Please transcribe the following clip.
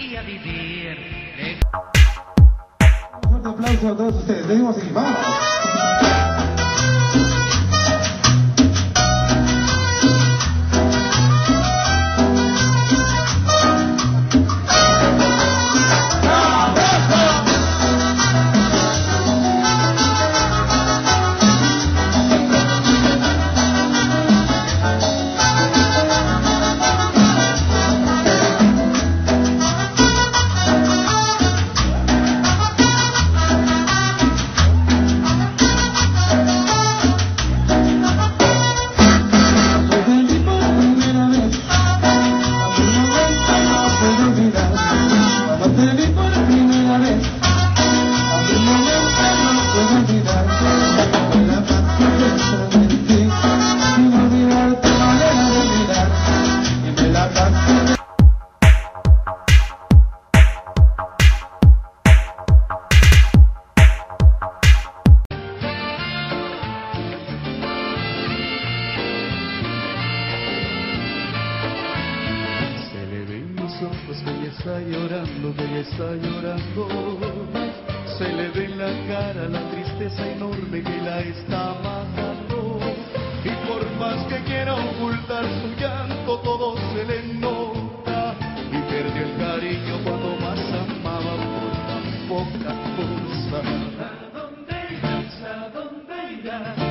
y a aplauso a todos ustedes. Seguimos así, vamos. Los ojos que ella está llorando, que ella está llorando. Se le ve en la cara la tristeza enorme que la está matando. Y por más que quiera ocultar su llanto, todo se le nota. Y perdió el cariño cuando más amaba por tan poca cosa. ¿A dónde irás? ¿A dónde irás?